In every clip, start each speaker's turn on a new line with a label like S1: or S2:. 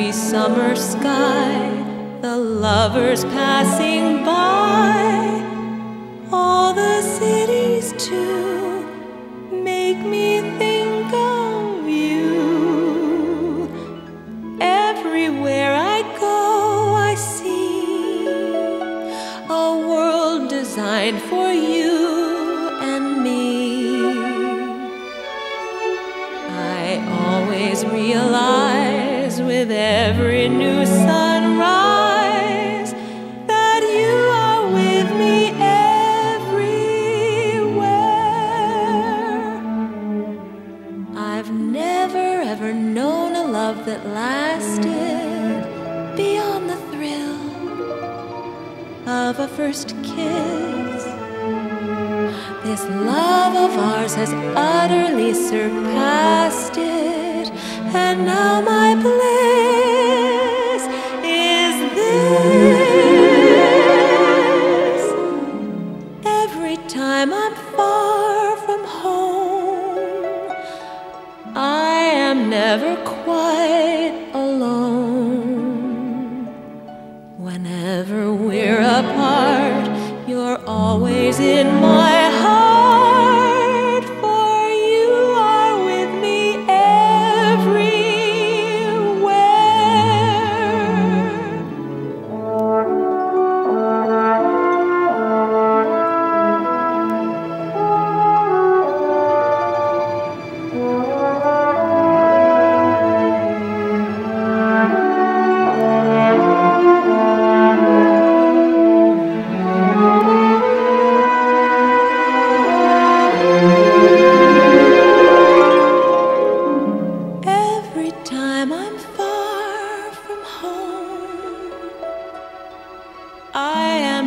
S1: sleepy summer sky, the lovers passing by, all the cities too make me think of you. Everywhere I go, I see a world designed for you and me. I always realize with every new sunrise that you are with me everywhere. I've never ever known a love that lasted beyond the thrill of a first kiss. This love of ours has utterly surpassed it, and now my never quite alone. Whenever we're apart, you're always in my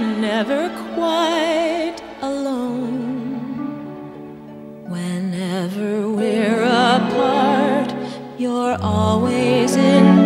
S1: Never quite alone. Whenever we're apart, you're always in